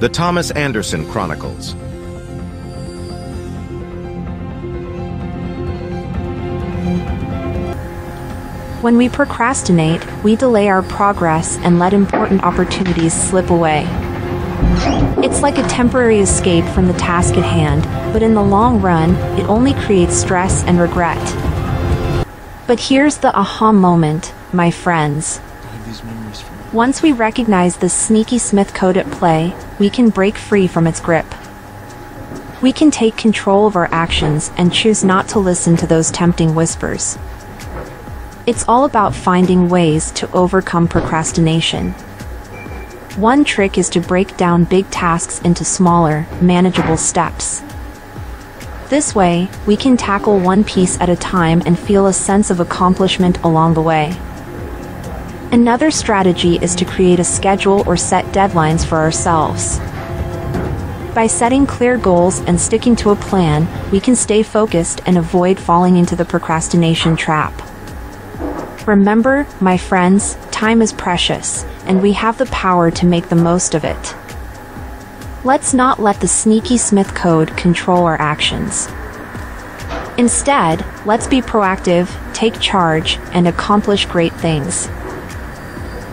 The Thomas Anderson Chronicles. When we procrastinate, we delay our progress and let important opportunities slip away. It's like a temporary escape from the task at hand, but in the long run, it only creates stress and regret. But here's the aha moment, my friends. Once we recognize the sneaky Smith code at play, we can break free from its grip. We can take control of our actions and choose not to listen to those tempting whispers. It's all about finding ways to overcome procrastination. One trick is to break down big tasks into smaller, manageable steps. This way, we can tackle one piece at a time and feel a sense of accomplishment along the way. Another strategy is to create a schedule or set deadlines for ourselves. By setting clear goals and sticking to a plan, we can stay focused and avoid falling into the procrastination trap. Remember, my friends, time is precious, and we have the power to make the most of it. Let's not let the sneaky Smith code control our actions. Instead, let's be proactive, take charge, and accomplish great things.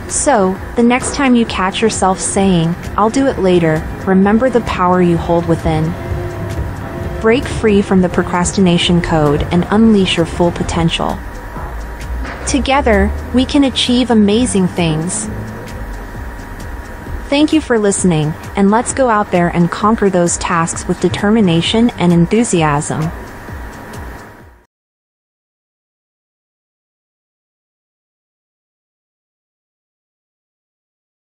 So, the next time you catch yourself saying, I'll do it later, remember the power you hold within. Break free from the procrastination code and unleash your full potential. Together, we can achieve amazing things. Thank you for listening, and let's go out there and conquer those tasks with determination and enthusiasm.